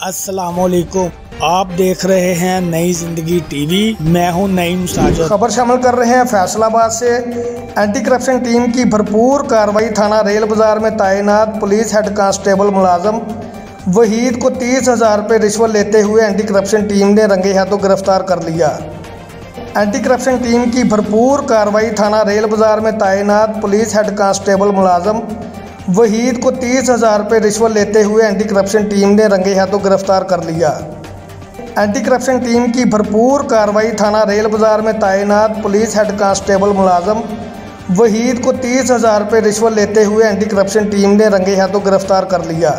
असलकुम आप देख रहे हैं नई ज़िंदगी टीवी। मैं हूँ नईम साजद। खबर शामिल कर रहे हैं फैसलाबाद से। एंटी करप्शन टीम की भरपूर कार्रवाई थाना रेल बाज़ार में तैनात पुलिस हेड कांस्टेबल मुलाजम। वहीद को तीस हज़ार रुपये रिश्वत लेते हुए एंटी करप्शन टीम ने रंगे हाथों गिरफ़्तार कर लिया। एंटी करप्शन टीम की भरपूर कार्रवाई थाना रेल बाज़ार में तैनात पुलिस हेड कांस्टेबल मुलाजम। वहीद को तीस हज़ार रुपये रिश्वत लेते हुए एंटी करप्शन टीम ने रंगे हाथों गिरफ़्तार कर लिया। एंटी करप्शन टीम की भरपूर कार्रवाई थाना रेल बाज़ार में तैनात पुलिस हेड कांस्टेबल मुलाजम वहीद को तीस हज़ार रुपये रिश्वत लेते हुए एंटी करप्शन टीम ने रंगे हाथों गिरफ़्तार कर लिया।